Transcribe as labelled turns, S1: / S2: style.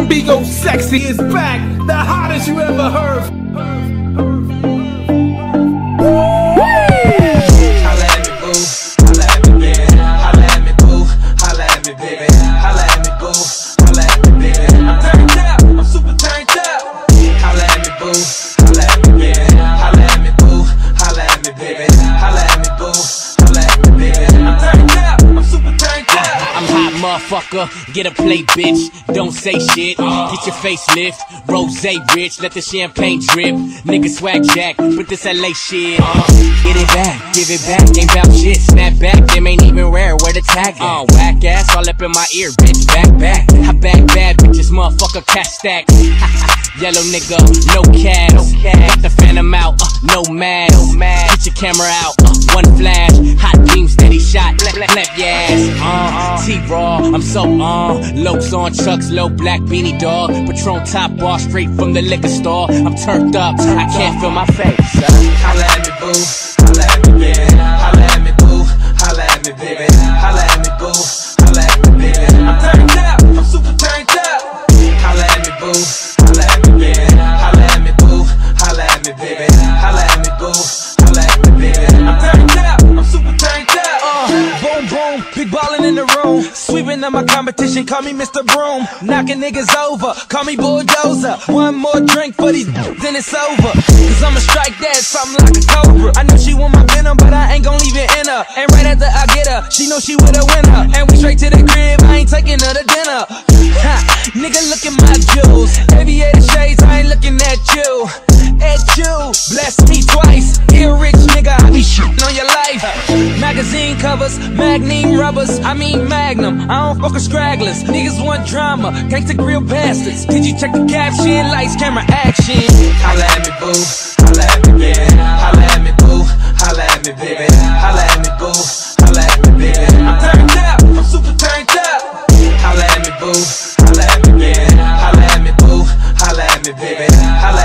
S1: Bigo Sexy is back, the hottest you ever heard.
S2: Motherfucker. Get a plate, bitch. Don't say shit. Get your face lift. Rose rich. Let the champagne drip. Nigga swag jack. With this LA shit. Get it back. Give it back. Ain't bout shit. Snap back. Them ain't even rare. Where the tag at? Uh, whack ass all up in my ear, bitch. Back, back. I back bad bitches. Motherfucker cash stacks. Yellow nigga. No cash. No cash. Get the phantom out. Uh, no mask. No mask. Get your camera out. Uh, one flash. Hot beam, shot. Clap your ass. Uh, T-Raw. I'm so on. Lokes on trucks. Low black beanie dog. Patron top bar straight from the liquor store. I'm turned up. I can't feel my face. uh.
S3: Holla at me, boo. Holla at me, baby. Ballin' in the room. Sweeping up my competition, call me Mr. Broom. Knocking niggas over, call me Bulldozer. One more drink for these, then it's over. Cause I'ma strike that something like a cobra. I know she want my venom, but I ain't gon' leave it in her. And right after I get her, she know she with a winner. And we straight to the crib, I ain't taking her to dinner. Ha, nigga, look at my jewels. Aviator shades, I ain't looking at you. At you, lovers, magnum rubbers, I mean magnum. I don't fuck with stragglers. Niggas want drama, can't take real bastards. Did you check the caption? Lights, camera, action. Holla at me, boo. Holla at me, baby. Holla at me, boo. Holla at me, baby. Holla at me, boo. Holla at me, baby. I'm turned up. I'm super turned up. Holla at me, boo. Holla at me, baby. Holla at me, boo. Holla at me, baby. Holla